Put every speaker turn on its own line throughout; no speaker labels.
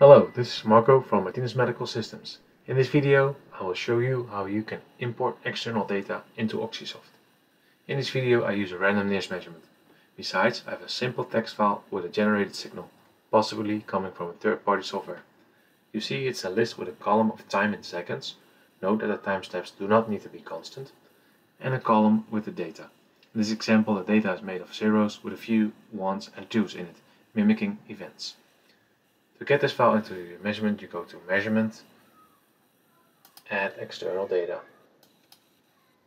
Hello, this is Marco from Artinis Medical Systems. In this video, I will show you how you can import external data into OxySoft. In this video, I use a random NIRS measurement. Besides, I have a simple text file with a generated signal, possibly coming from a third-party software. You see it's a list with a column of time in seconds, note that the time steps do not need to be constant, and a column with the data. In this example, the data is made of zeros with a few ones and twos in it, mimicking events. To get this file into your measurement, you go to Measurement, Add External Data.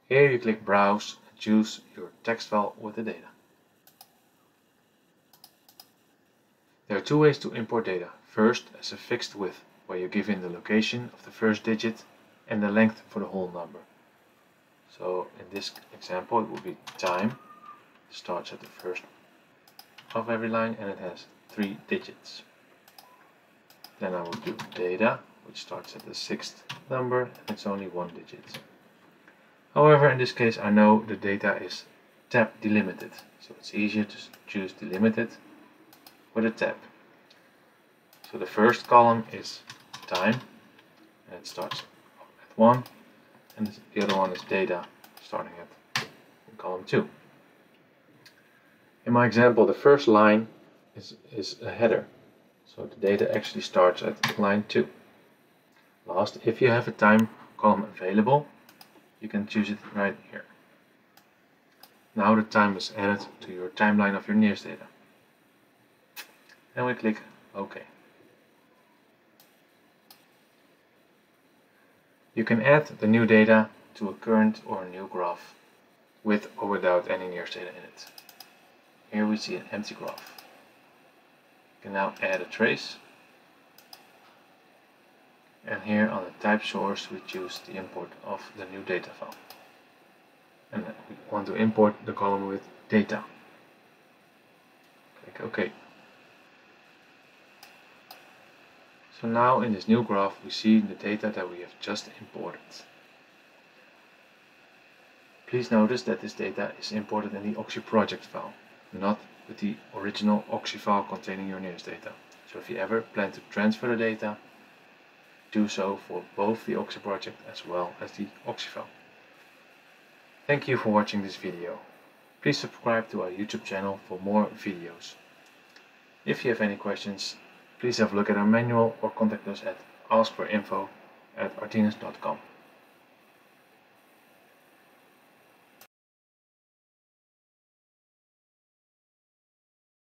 Here you click Browse and choose your text file with the data. There are two ways to import data. First, as a fixed width, where you give in the location of the first digit and the length for the whole number. So in this example it will be time, starts at the first of every line and it has three digits. Then I will do data, which starts at the sixth number and it's only one digit. However, in this case I know the data is tab delimited, so it's easier to choose delimited with a tab. So the first column is time, and it starts at 1, and the other one is data, starting at column 2. In my example, the first line is, is a header, so the data actually starts at line 2. Last, if you have a time column available, you can choose it right here. Now the time is added to your timeline of your NIRS data. And we click OK. You can add the new data to a current or a new graph with or without any NIRS data in it. Here we see an empty graph can now add a trace. And here on the type source we choose the import of the new data file. And we want to import the column with data. Click OK. So now in this new graph we see the data that we have just imported. Please notice that this data is imported in the Oxy project file, not with the original Oxy file containing your NIRS data. So if you ever plan to transfer the data, do so for both the Oxy project as well as the Oxy file. Thank you for watching this video. Please subscribe to our YouTube channel for more videos. If you have any questions, please have a look at our manual or contact us at askforinfo at artinis.com.